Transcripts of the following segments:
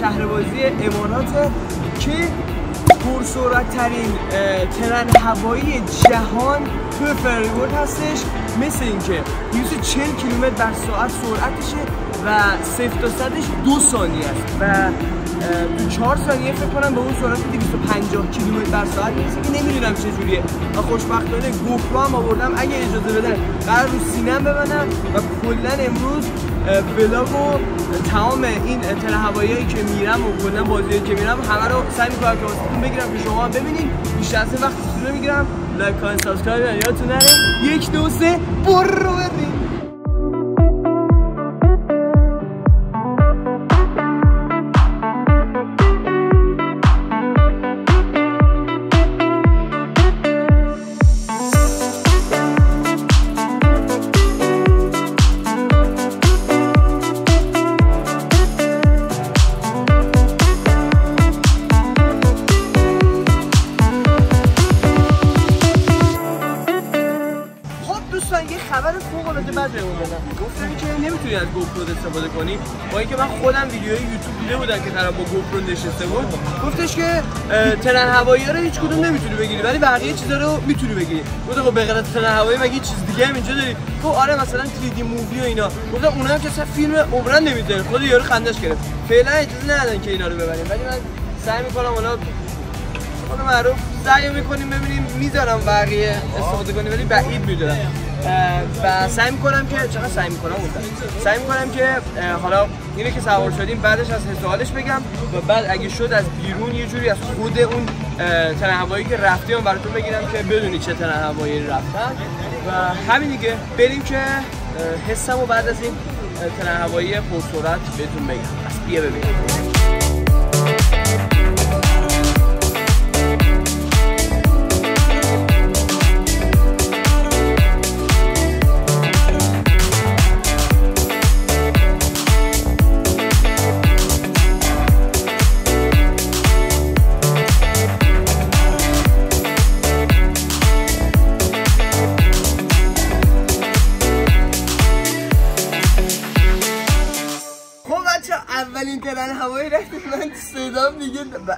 ترکی که نه خفنترین شهر بازی امارات که پرسرعت ترین ترن هوایی جهان توی فریورد هستش. مثل اینکه 240 کیلومتر در ساعت سرعتشه و صفر تا صدش دو ثانیه است و تو چهار ثانیه فکر کنم به اون سرعت 250 کیلومتر در ساعت می‌رسه که نمی‌دونم جوریه. و خوشبختانه گوپرو هم آوردم. اگه اجازه بدن قرار رو سینم ببنم و کلا امروز vlog و تمام این ترن هوایی که میرم و کلا بازی که میرم همه رو سعی می‌کنم که واسهتون بگیرم که شما ببینید بیشتر از وقت می‌گیرم. لایک کامنت subscribe یادتون نره یک دو سه. برو بریم استفاده کنی؟ با اینکه من خودم ویدیوی یوتیوب دیده بودم که طرف با گوپرو نشسته بود. گفتش که ترن هوایی رو هیچ کدوم نمی‌تونی بگیری ولی بقیه چیزا رو می‌تونی بگیری. گفتم خب به غیر ترن هوایی مگه چیز دیگه هم اینجا داری؟ تو آره مثلا 3D مووی و اینا. گفتم اونها که اصلا فیلم عمرن نمی‌ذاره خود یارو خندش گرفت. فعلا اجازه ندادن که اینا رو ببریم. ولی من سعی می‌کنم حالا خود معروف سعی می‌کنیم ببینیم می‌ذارم بقیه استفاده کنیم ولی بعید می‌دونم. و سعی می‌کنم که چقدر سعی می‌کنم؟ سعی می‌کنم که حالا اینه که سوار شدیم بعدش از حسالش بگم و بعد اگه شد از بیرون یه جوری از خود اون تنه هوایی که رفتیم براتون بگیرم که بدونی چه تنه هوایی رفتم و همین دیگه بریم که حسمو بعد از این تنه هوایی پرسرعت بهتون بگم. پس بیا ببینیم.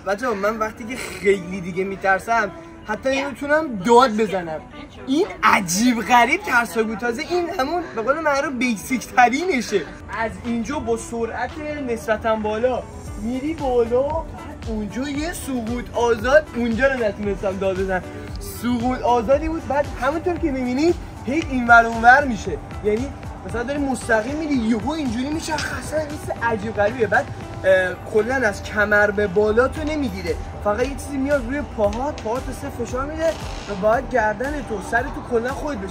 بچه من وقتی که خیلی دیگه میترسم حتی نمی‌تونم داد بزنم. این عجیب غریب ترساگو تازه این همون به قول معروف بیسیک ترینشه. از اینجا با سرعت نسبتا بالا میری بالا اونجا یه سقوط آزاد اونجا رو نتونستم داد بزنم. سقوط آزادی بود. بعد همونطور که می‌بینید هی این ور میشه. یعنی مثلا داری مستقیم میری یهو اینجوری میشه. خاصا حس عجیب غریبه بعد کلا از کمر به بالا تو نمی‌گیره. فقط یه چیزی میاد روی پاهات پاهات سه فشار میده و باید گردن تو سر تو کلا خود و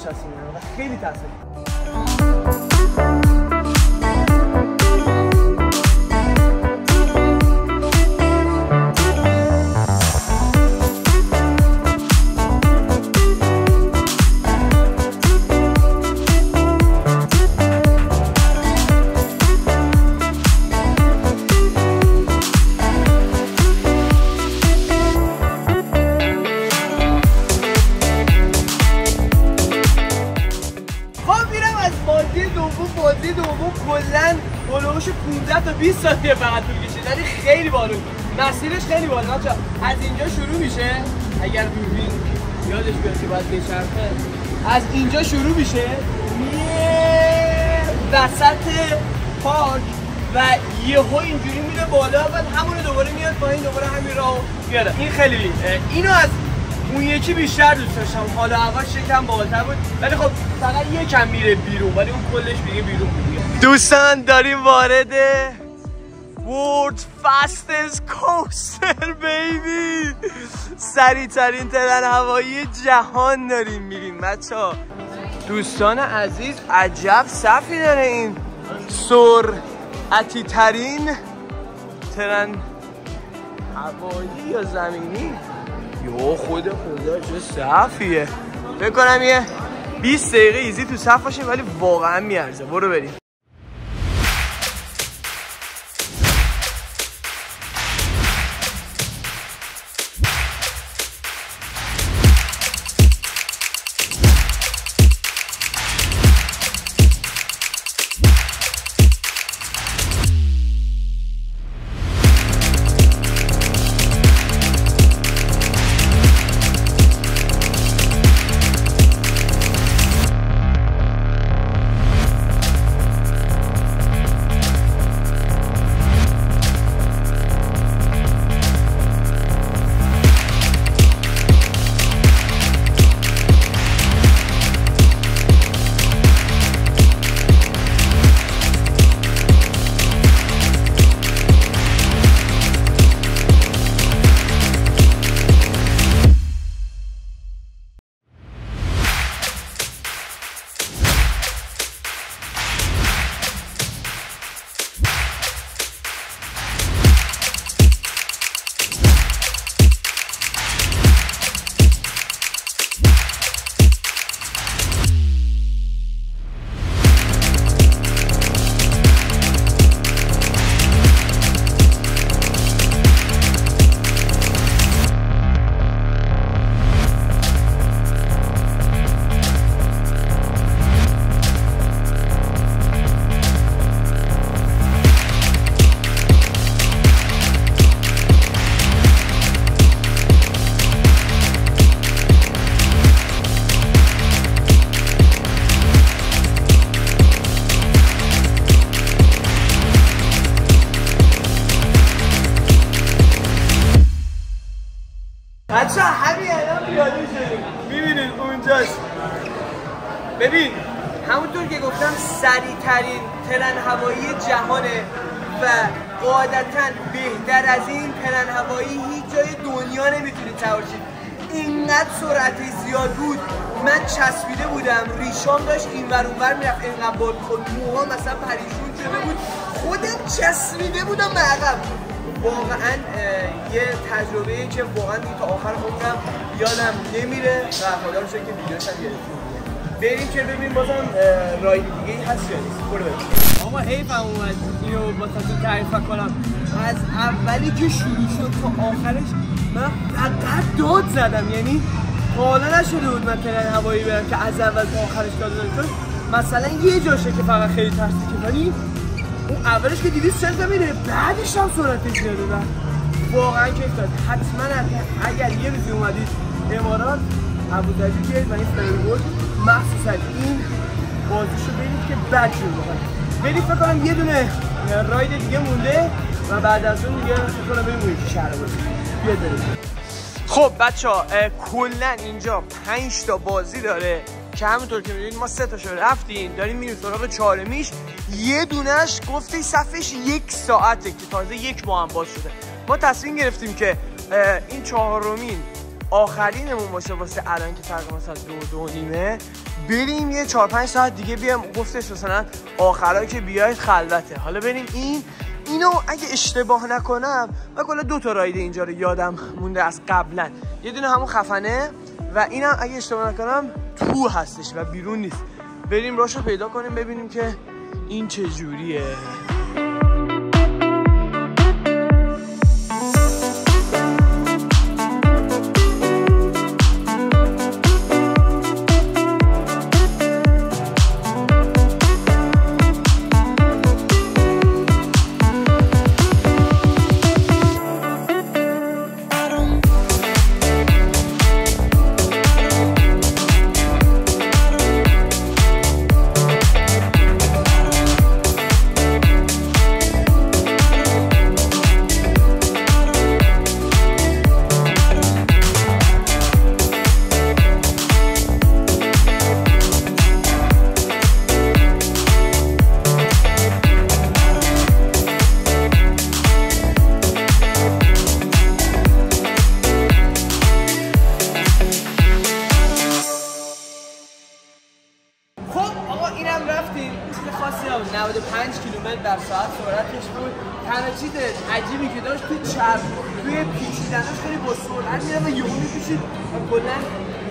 خیلی تاثیر. تا 20 ثانیه فقط طول کشید. ولی خیلی بالو مسیرش خیلی بالا از اینجا شروع میشه؟ اگر دوربین یادش بیاد که باید بچرخه از اینجا شروع میشه؟ وسط پارک و یهو اینجوری میره بالا بعد همون دوباره میاد پایین دوباره همین راه میاد این خیلی اینو از اون یکی بیشتر دوست داشتم. حالا هواش یکم بالاتر بود. ولی خب فقط یکم میره بیرون ولی اون کلش میره بیرون. دوستان داریم وارد World fastest coaster baby. سریع ترین ترن هوایی جهان داریم میریم بچه دوستان عزیز عجب صفی داره این سرعتی ترین ترن هوایی یا زمینی؟ یا خود خدا چه صفیه فکر کنم یه 20 دقیقه ایزی تو صف باشه ولی واقعا میارزه. برو بریم. ببین همونطور که گفتم سریع ترین ترن هوایی جهانه و قاعدتا بهتر از این ترن هوایی هیچ جای دنیا نمی‌تونید سوارشید اینقدر سرعت زیاد بود. من چسبیده بودم. ریشام داشت این ور اون ور می‌رفت. اینقدر باد خود موها مثلا پریشون شده بود. خودم چسبیده بودم به عقب. واقعا یه تجربه که واقعا تا آخر عمرم یادم نمیره و خدا رو که ویدیوش هم گرفتیم. بریم که ببینیم بازم راید دیگه هست یا نیست. برو بریم. آقا حیفم اومد. اینو واسه تعریف کنم. از اولی که شروع شد تا آخرش من فقط داد زدم. یعنی حالا نشده بود من ترن هوایی برم که از اول تا آخرش داد زدم مثلا یه جاشه که فقط خیلی ترسی که ولی اون اولش که 240 میره بعدش هم سرعتش و واقعا کیف داد. حتما اگر یه روزی اومدید امارات ابوظبی بیاید و این فریبورد مخصوصا این بازیشو برید که بد شروع برید فکر کنم یه دونه راید دیگه مونده و بعد از اون دیگه فکر کنم بریم اون شهر بیاد خب بچه ها کلا اینجا 5 تا بازی داره. که همونطور که می‌دونید ما سه تاشو رفتیم داریم میریم سراغ چهارمیش. یه دونش گفته صفش یک ساعته که تازه یک ماه هم باز شده. ما تصمیم گرفتیم که این چهارمین آخرینمون باشه واسه الان که تقریبا مثلا دو دو نیمه. بریم یه چهار پنج ساعت دیگه بیام. گفتش مثلا آخرایی که بیاید خلوته. حالا بریم این اینو اگه اشتباه نکنم و کلا دو تا راید اینجا رو یادم مونده از قبلا یه دونه همون خفنه و اینم اگه اشتباه نکنم تو هستش و بیرون نیست. بریم راشو پیدا کنیم ببینیم که این چه و کلا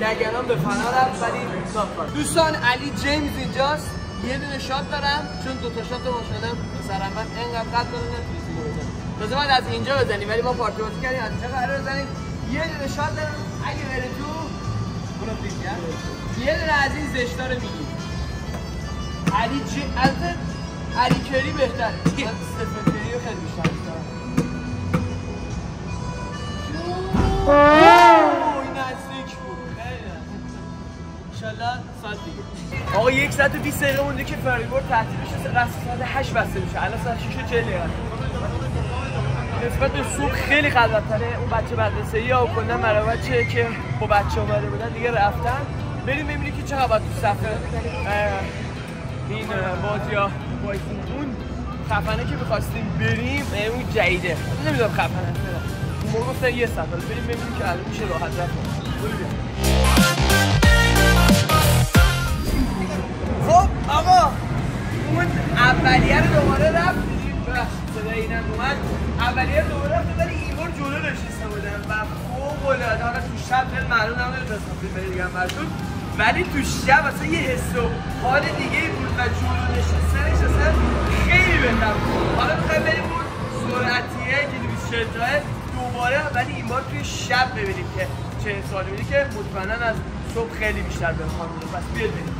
نگران به فنا رفت ولی دوستان علی جیمز اینجاست. یه دونه شات دارم چون دو تا شات ما شدم. مثلا من انقدر قد دارم تازه باید از اینجا بزنیم ولی ما پارتی بازی کردیم از اینجا قرار بزنیم. یه دونه شات دارم. اگه بره تو اونو یه دونه از این زشتا رو میگیم علی جی... علی کری بهتر من کری رو خیلی بیشتر دارم. 120 دقیقه مونده که فریبورد تعطیل بشه رسم ساعت 8 بسته میشه. الان ساعت 6 و 40 نسبت به سوق خیلی قلبتره اون بچه مدرسه یا کلا مرابطه که با بچه اومده بودن دیگه رفتن. بریم ببینیم که چه خبر تو صفحه. این بازی ها. اون خفنه که می‌خواستیم بریم. اون جدیده. نمی‌دونم خفنه ما گفتن یه صفحه. بریم ببینیم که الان میشه راحت رفت. خب آقا اون اولیه رو دوباره رفت. صدای اینم اومد اولیه دوباره رفت ولی ایمور جلو نشسته بودن و خوب العاده حالا تو شب دل معلوم نمی‌دونستم بریم دیگه هم ولی تو شب اصلا یه حس و حال دیگه ای بود و جلو نشستنش اصلا خیلی بهتر بود. حالا می‌خوایم بریم اون سرعتیه که 240 تاه دوباره ولی این بار توی شب ببینیم که چه میدی که مطمئنا از صبح خیلی بیشتر به پس بیاد بریم.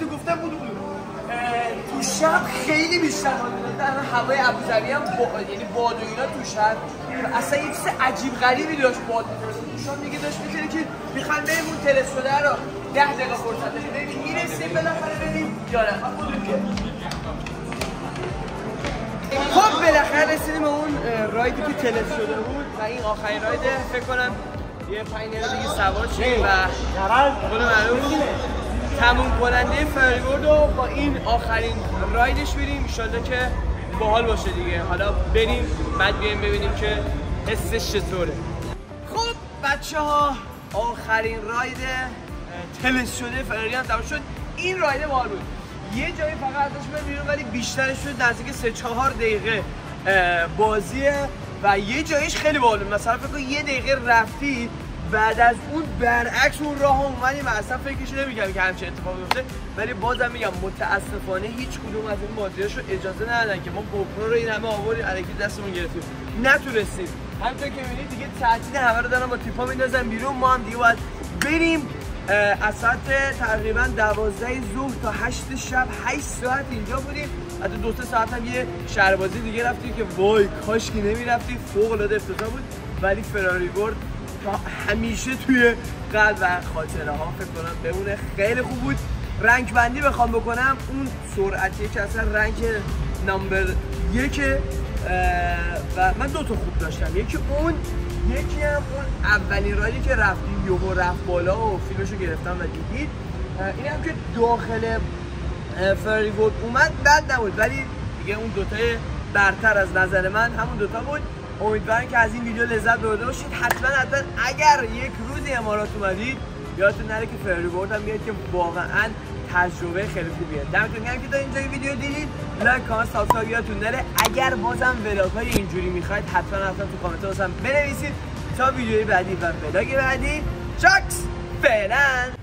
البته گفتم بود تو شب خیلی بیشتر در هوای ابوظبی هم با... یعنی باد و اینا تو شب. اصلا یه چیز عجیب غریبی داشت باد شما میگه داشت می‌کنه که می‌خوایم بریم اون تلسکوده رو ده دقیقه فرصت داریم می‌رسیم بالاخره بریم یا نه خب بالاخره رسیدیم اون رایدی که تلس شده بود. و این آخرین راید فکر کنم یه پنج دیگه سوار شیم و قول معلوم تموم کننده فریورد رو با این آخرین رایدش بریم. انشالله که باحال باشه دیگه. حالا بریم بعد بیایم ببینیم که حسش چطوره. خب بچه ها آخرین راید تلس شده فراری هم تموم شد. این رایده باحال بود. یه جایی فقط ازش من بیرون ولی بیشترش شد نزدیک سه چهار دقیقه بازیه. و یه جایش خیلی باحال مثلا فکر یه دقیقه رفتی بعد از اون برعکس اون راه اومدیم. اصلا فکرش نمی‌کردم که همچین اتفاقی بیفته. ولی بازم میگم متاسفانه هیچ کدوم از این بازیاشو اجازه ندادن که ما گوپرو رو این همه آوردیم الکی دستمون گرفتیم. نتونستیم. همونطور که می‌بینید دیگه تعطیل همه رو دارن با تیپا میندازن بیرون. ما هم دیگه باید بریم از ساعت تقریبا 12 ظهر تا 8 شب 8 ساعت اینجا بودیم. حتی دو سه ساعت هم یه شهربازی دیگه رفتیم که وای کاش که نمی‌رفتیم. فوق العاده افتضاح بود. ولی فراری برد. همیشه توی قلب و خاطره ها فکر کنم بمونه. خیلی خوب بود. رنگ بندی بخوام بکنم. اون سرعتیه که اصلا رنگ نمبر یک و من دو تا خوب داشتم. یکی اون یکی هم اون اولین رایدی که رفتیم. یهو رفت بالا و فیلمشو گرفتم و دیدید. این هم که داخل فری اومد. بد نبود ولی دیگه اون دوتای برتر از نظر من. همون دوتا بود. امیدوارم که از این ویدیو لذت برده باشید. حتما حتما اگر یک روزی امارات اومدید یادتون نره که Ferrari World هم بیاید که واقعا تجربه خیلی خوبیه. دمتون گرم که تا اینجا ویدیو دیدید. لایک کامنت subscribe یادتون نره. اگر بازم vlog های اینجوری می‌خواید حتما حتما تو کامنت واسم بنویسید تا ویدیوی بعدی و vlog بعدی. چاکس فعلا!